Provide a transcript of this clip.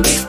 Thank